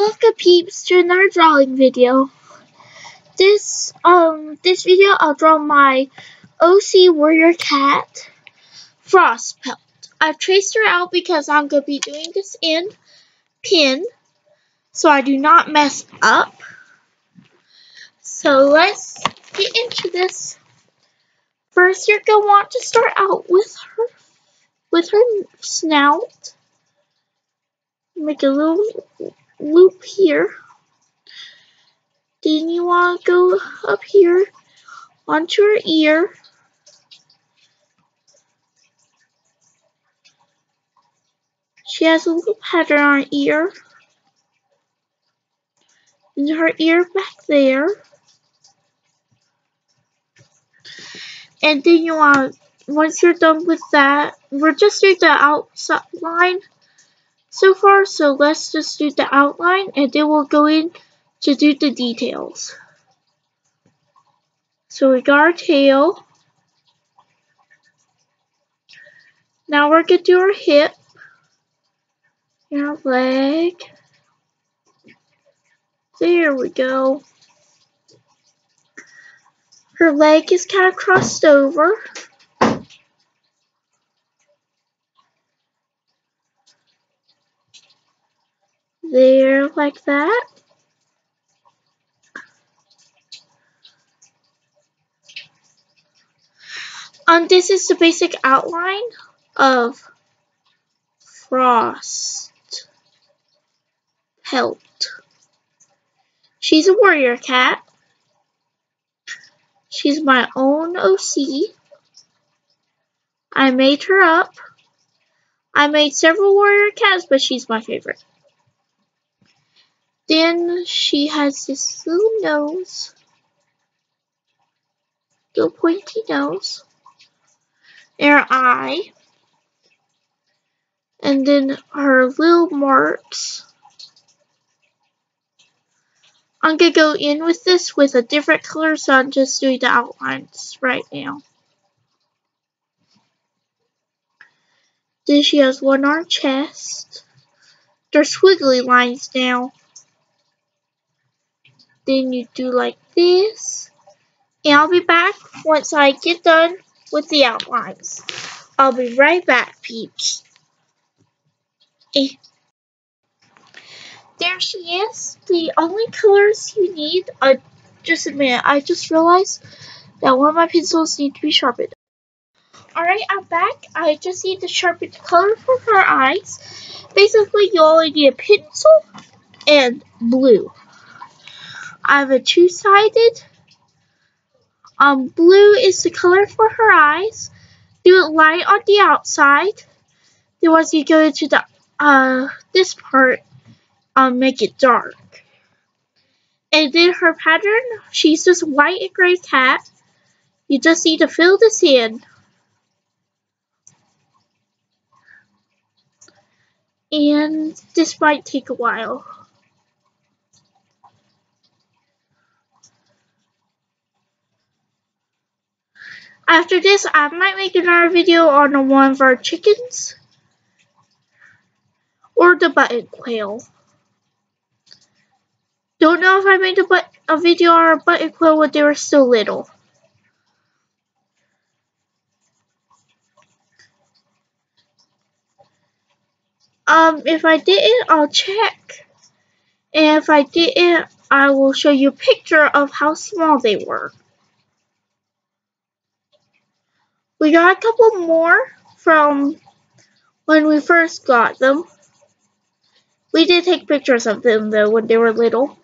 Welcome peeps to another drawing video. This um this video I'll draw my OC warrior cat Frostpelt. I've traced her out because I'm gonna be doing this in pen so I do not mess up. So let's get into this. First you're gonna want to start out with her with her snout. Make a little loop here. Then you want to go up here onto her ear. She has a little pattern on her ear. And her ear back there. And then you want, once you're done with that, we're just doing the outside line so far, so let's just do the outline and then we'll go in to do the details. So we got our tail. Now we're going to do our hip and our leg. There we go. Her leg is kind of crossed over. There like that. Um, this is the basic outline of Frost Pelt. She's a warrior cat. She's my own OC. I made her up. I made several warrior cats, but she's my favorite. Then she has this little nose, little pointy nose, and her eye, and then her little marks. I'm going to go in with this with a different color, so I'm just doing the outlines right now. Then she has one on her chest. There's squiggly lines now then you do like this. And I'll be back once I get done with the outlines. I'll be right back, peeps. Eh. There she is. The only colors you need are just a minute. I just realized that one of my pencils need to be sharpened. Alright, I'm back. I just need to sharpen the color for her eyes. Basically, you only need a pencil and blue. I have a two-sided. Um, blue is the color for her eyes. Do it light on the outside. Then once you go to the uh this part, um, make it dark. And then her pattern, she's just white and gray cat. You just need to fill this in. And this might take a while. After this, I might make another video on one of our chickens. Or the button quail. Don't know if I made a, a video on our button quail when they were still little. Um, if I didn't, I'll check. And if I didn't, I will show you a picture of how small they were. We got a couple more from when we first got them. We did take pictures of them though when they were little.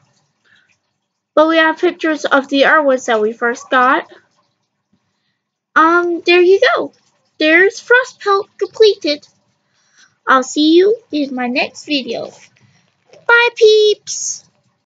But we have pictures of the other ones that we first got. Um, there you go. There's Frostpelt completed. I'll see you in my next video. Bye, peeps!